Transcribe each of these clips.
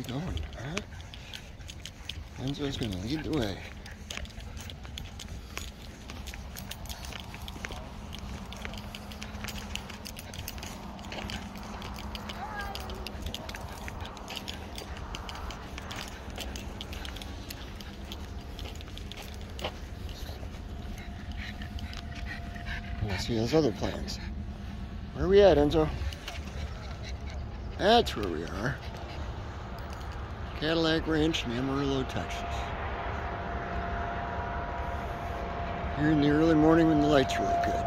we going? Huh? Enzo's gonna lead the way. Unless he has other plans. Where are we at, Enzo? That's where we are. Cadillac Ranch in Amarillo, Texas. Here in the early morning when the light's really good.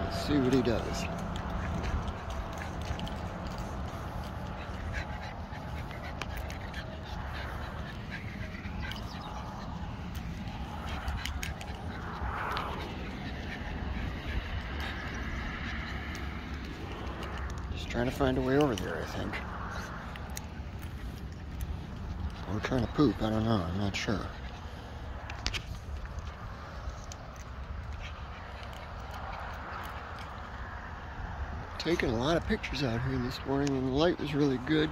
Let's see what he does. Trying to find a way over there, I think. Or trying to poop, I don't know, I'm not sure. Taking a lot of pictures out here this morning and the light was really good.